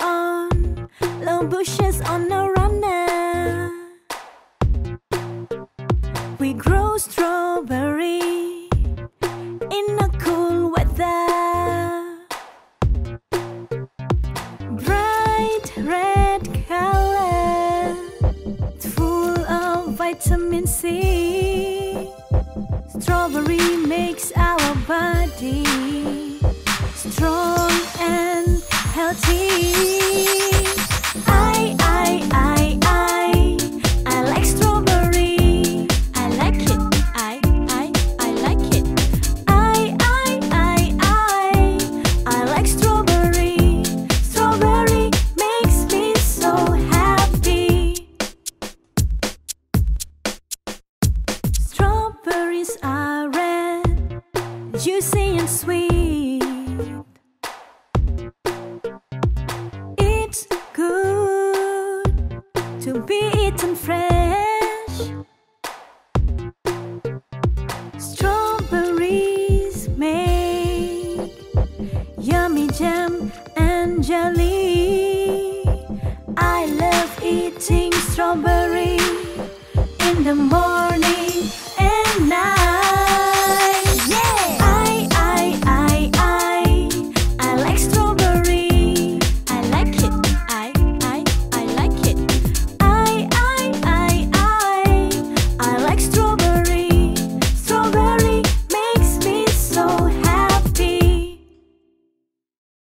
on, long bushes on a runner. We grow strawberry in a cool weather. Bright red color, full of vitamin C. Strawberry makes our body Strawberries are red, juicy and sweet. Good to be eaten fresh. Strawberries make yummy jam and jelly. I love eating strawberry in the morning.